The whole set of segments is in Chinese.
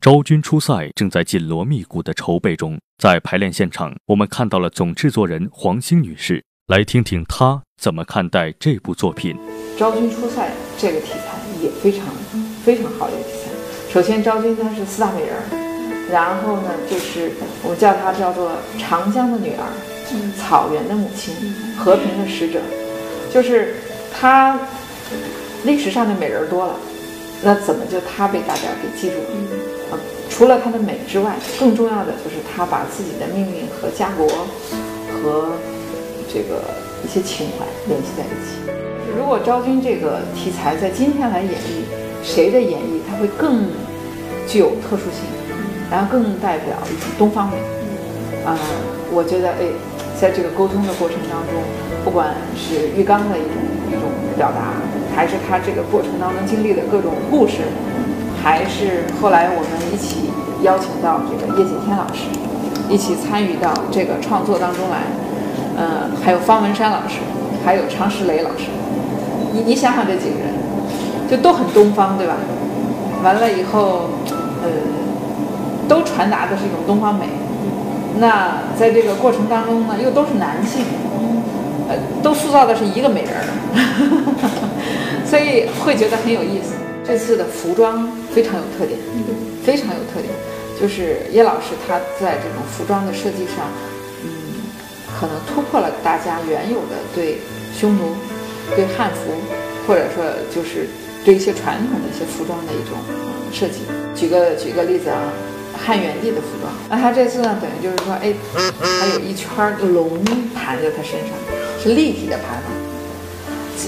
昭君出塞正在紧锣密鼓的筹备中，在排练现场，我们看到了总制作人黄兴女士，来听听她怎么看待这部作品。昭君出塞这个题材也非常非常好的一个题材。首先，昭君她是四大美人，然后呢，就是我们叫她叫做长江的女儿，草原的母亲，和平的使者，就是她历史上的美人多了，那怎么就她被大家给记住了？除了它的美之外，更重要的就是他把自己的命运和家国和这个一些情怀联系在一起。如果昭君这个题材在今天来演绎，谁的演绎它会更具有特殊性，然后更代表一种东方美。啊，我觉得哎，在这个沟通的过程当中，不管是玉刚的一种一种表达，还是他这个过程当中经历的各种故事。还是后来我们一起邀请到这个叶锦添老师，一起参与到这个创作当中来，呃，还有方文山老师，还有常石磊老师，你你想想这几个人，就都很东方，对吧？完了以后，呃，都传达的是一种东方美。那在这个过程当中呢，又都是男性，呃，都塑造的是一个美人儿，所以会觉得很有意思。这次的服装非常有特点，嗯非常有特点，就是叶老师他在这种服装的设计上，嗯，可能突破了大家原有的对匈奴、对汉服，或者说就是对一些传统的一些服装的一种设计。举个举个例子啊，汉元帝的服装，那他这次呢，等于就是说，哎，他有一圈龙盘在他身上，是立体的盘嘛。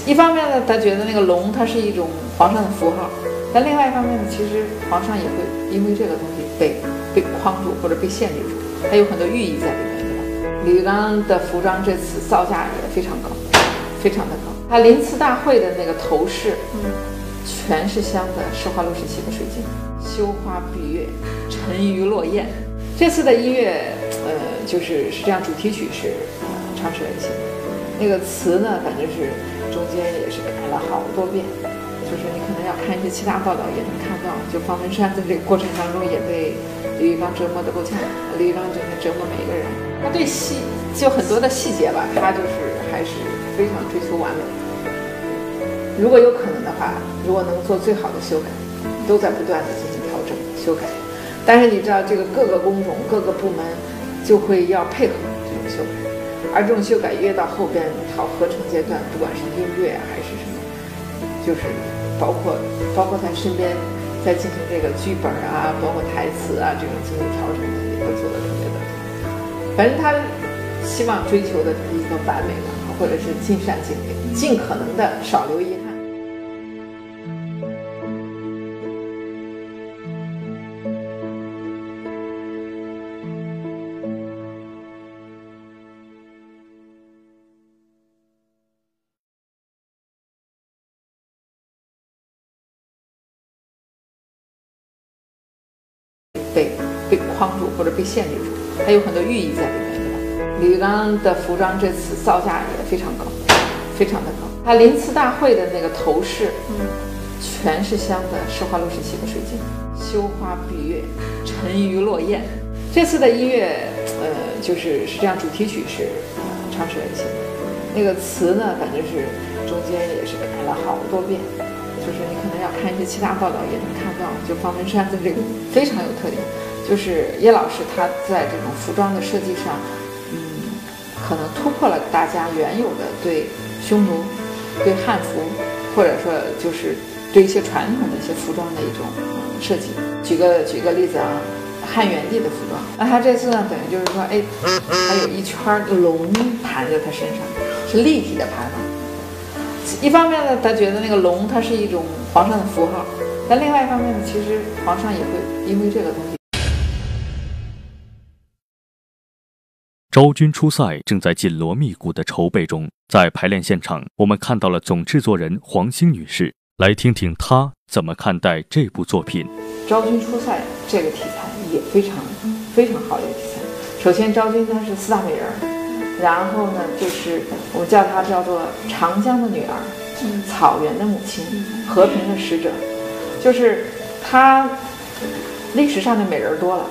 一方面呢，他觉得那个龙它是一种皇上的符号，但另外一方面呢，其实皇上也会因为这个东西被被框住或者被限制住，它有很多寓意在里面，对吧？李玉刚的服装这次造价也非常高，非常的高。他临淄大会的那个头饰，嗯，全是镶的施华洛世奇的水晶，羞花闭月，沉鱼落雁。这次的音乐，呃，就是是这样，主题曲是常石磊写的，那个词呢，反正是。中间也是改了好多遍，就是你可能要看一些其他报道也能看到，就方文山在这个过程当中也被李玉刚折磨得够呛，李玉刚整天折磨每一个人。他对细就很多的细节吧，他就是还是非常追求完美。如果有可能的话，如果能做最好的修改，都在不断的进行调整修改。但是你知道，这个各个工种、各个部门就会要配合这种修改。而这种修改越到后边到合成阶段，不管是音乐还是什么，就是包括包括他身边在进行这个剧本啊，包括台词啊这种进行调整的，也会做的特别的。反正他希望追求的是一个完美的，或者是尽善尽美，尽可能的少留遗被被框住或者被限制住，它有很多寓意在里面，对吧？李玉刚的服装这次造价也非常高，非常的高。他临淄大会的那个头饰，嗯，全是镶的施华洛世奇的水晶，羞花闭月，沉鱼落雁。这次的音乐，呃，就是是这样，主题曲是常石磊写的，那个词呢，反正是中间也是改了好多遍。就是你可能要看一些其他报道也能看到，就方文山的这个非常有特点，就是叶老师他在这种服装的设计上，嗯，可能突破了大家原有的对匈奴、对汉服，或者说就是对一些传统的一些服装的一种设计。举个举个例子啊，汉元帝的服装，那他这次呢，等于就是说，哎，他有一圈龙盘在他身上，是立体的盘嘛。一方面呢，他觉得那个龙它是一种皇上的符号，但另外一方面呢，其实皇上也会因为这个东西。昭君出塞正在紧锣密鼓的筹备中，在排练现场，我们看到了总制作人黄兴女士，来听听她怎么看待这部作品。昭君出塞这个题材也非常非常好的一个题材。首先，昭君她是四大美人。然后呢，就是我们叫她叫做长江的女儿，草原的母亲，和平的使者，就是她历史上的美人多了，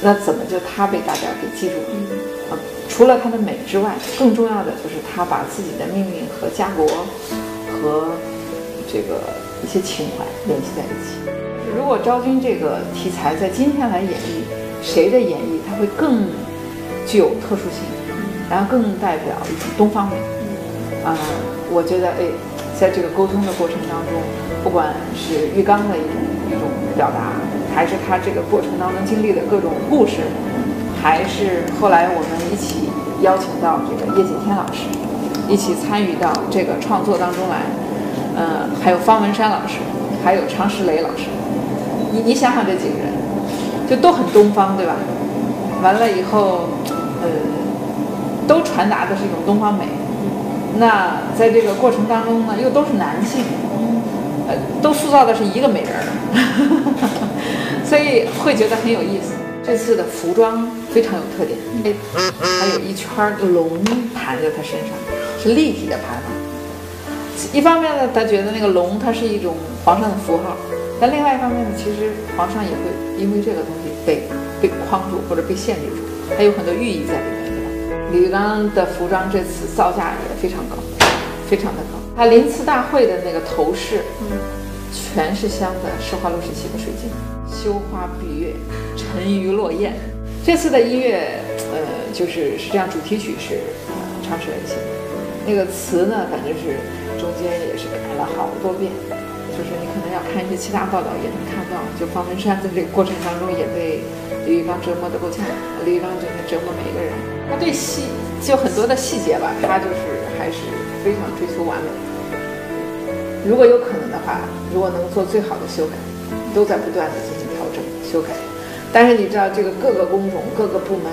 那怎么就她被大家给记住了？啊，除了她的美之外，更重要的就是她把自己的命运和家国和这个一些情怀联系在一起。如果昭君这个题材在今天来演绎，谁的演绎它会更具有特殊性，然后更代表一种东方美。啊，我觉得哎，在这个沟通的过程当中，不管是玉刚的一种一种表达，还是他这个过程当中经历的各种故事，还是后来我们一起邀请到这个叶锦添老师，一起参与到这个创作当中来，呃，还有方文山老师，还有常石磊老师，你你想想这几个人，就都很东方，对吧？完了以后，呃，都传达的是一种东方美。那在这个过程当中呢，又都是男性，呃，都塑造的是一个美人儿，所以会觉得很有意思。这次的服装非常有特点，哎，还有一圈龙盘在他身上，是立体的盘嘛。一方面呢，他觉得那个龙它是一种皇上的符号，但另外一方面呢，其实皇上也会因为这个东西被被框住或者被限制住，还有很多寓意在里面。李玉刚的服装这次造价也非常高，非常的高。他临次大会的那个头饰，嗯，全是镶的施华洛世奇的水晶，羞花闭月，沉鱼落雁。这次的音乐，呃，就是是这样，主题曲是呃唱诗人写的，那个词呢，反正是中间也是改了好多遍。就是你可能要看一些其他报道也能看到，就方文山在这个过程当中也被李玉刚折磨得够呛，李玉刚整天折磨每一个人。他对细就很多的细节吧，他就是还是非常追求完美。如果有可能的话，如果能做最好的修改，都在不断的进行调整修改。但是你知道，这个各个工种、各个部门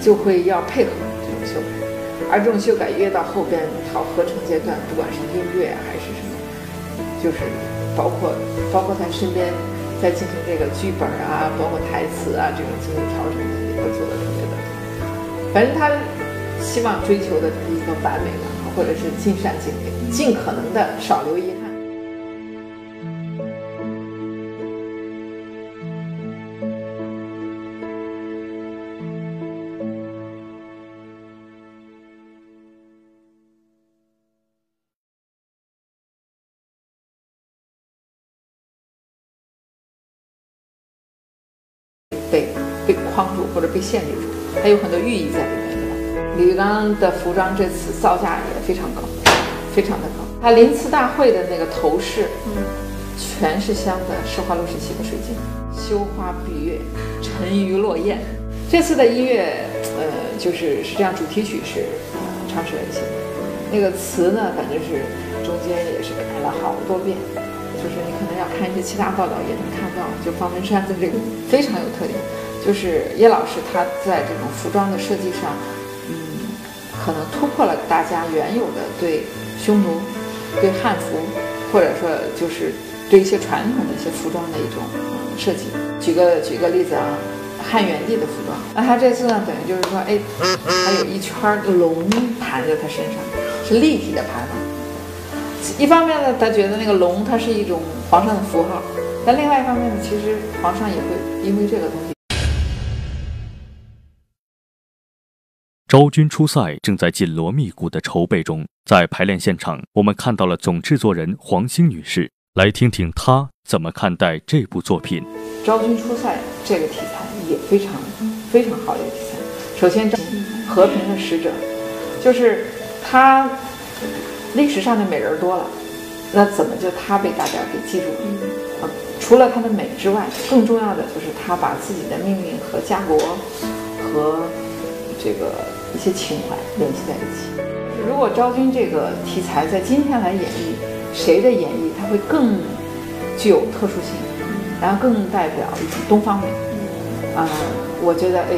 就会要配合这种修改，而这种修改越到后边到合成阶段，不管是音乐还是什么，就是。包括包括他身边在进行这个剧本啊，包括台词啊，这种进行调整的也都做的特别的。反正他希望追求的一个完美嘛，或者是尽善尽美，尽可能的少留遗憾。被被框住或者被限制住，它有很多寓意在里面，对吧？李玉刚的服装这次造价也非常高，非常的高。他临次大会的那个头饰，嗯，全是镶的施华洛世奇的水晶，羞花闭月，沉鱼落雁。这次的音乐，呃，就是是这样，主题曲是呃唱诗人写的，那个词呢，反正是中间也是改了好多遍。就是你可能要看一些其他报道也能看到，就方文山的这个非常有特点，就是叶老师他在这种服装的设计上，嗯，可能突破了大家原有的对匈奴、对汉服，或者说就是对一些传统的一些服装的一种设计。举个举个例子啊，汉元帝的服装，那他这次呢，等于就是说，哎，他有一圈龙盘在他身上，是立体的盘嘛。一方面呢，他觉得那个龙它是一种皇上的符号，但另外一方面呢，其实皇上也会因为这个东西。昭君出塞正在紧锣密鼓的筹备中，在排练现场，我们看到了总制作人黄兴女士，来听听她怎么看待这部作品。昭君出塞这个题材也非常非常好的题材。首先，和平的使者，就是他。历史上的美人多了，那怎么就她被大家给记住了？啊，除了她的美之外，更重要的就是她把自己的命运和家国和这个一些情怀联系在一起。如果昭君这个题材在今天来演绎，谁的演绎它会更具有特殊性，然后更代表一种东方美？啊，我觉得哎，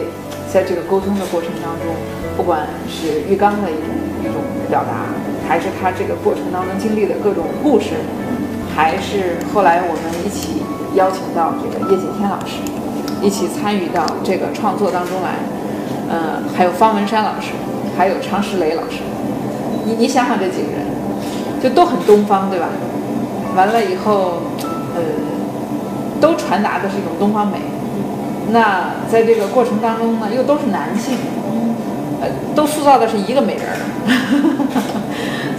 在这个沟通的过程当中，不管是浴缸的一种一种表达。还是他这个过程当中经历的各种故事，还是后来我们一起邀请到这个叶锦添老师，一起参与到这个创作当中来，呃，还有方文山老师，还有常石磊老师，你你想想这几个人，就都很东方，对吧？完了以后，呃，都传达的是一种东方美。那在这个过程当中呢，又都是男性，呃，都塑造的是一个美人儿，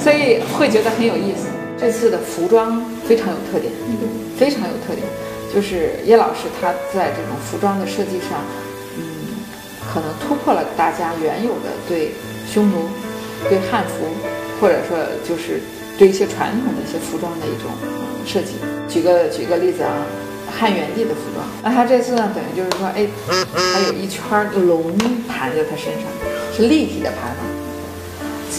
所以会觉得很有意思。这次的服装非常有特点，嗯非常有特点，就是叶老师他在这种服装的设计上，嗯，可能突破了大家原有的对匈奴、对汉服，或者说就是对一些传统的一些服装的一种设计。举个举个例子啊。汉元帝的服装，那他这次呢，等于就是说，哎，他有一圈龙盘在他身上，是立体的盘子。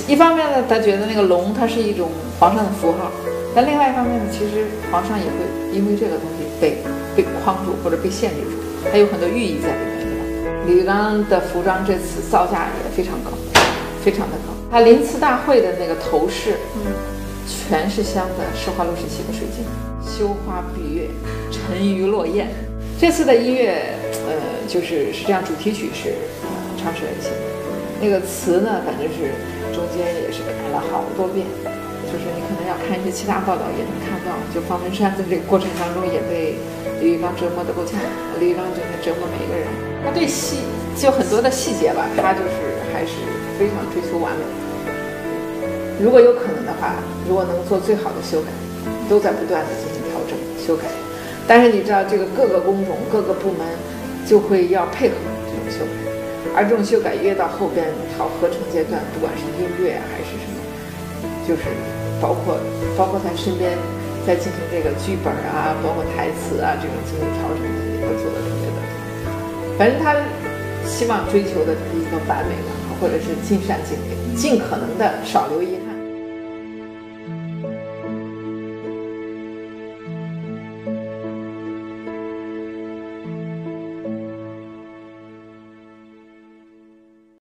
一方面呢，他觉得那个龙它是一种皇上的符号，但另外一方面呢，其实皇上也会因为这个东西被被框住或者被限制住，它有很多寓意在里面，对吧？李玉刚的服装这次造价也非常高，非常的高。他临淄大会的那个头饰，嗯，全是镶的施华洛世奇的水晶，羞花闭月。沉鱼落雁，这次的音乐，呃，就是是这样，主题曲是呃唱诗人写的，那个词呢，反正是中间也是改了好多遍，就是你可能要看一些其他报道也能看到，就方文山在这个过程当中也被李玉刚折磨得够呛，李玉刚就在折磨每一个人，他对细就很多的细节吧，他就是还是非常追求完美，如果有可能的话，如果能做最好的修改，都在不断的进行调整修改。但是你知道，这个各个工种、各个部门就会要配合，而这种修改越到后边到合成阶段，不管是音乐还是什么，就是包括包括他身边在进行这个剧本啊，包括台词啊这种进行调整的，也会做的特别的。反正他希望追求的是一个完美的，或者是尽善尽美，尽可能的少留音。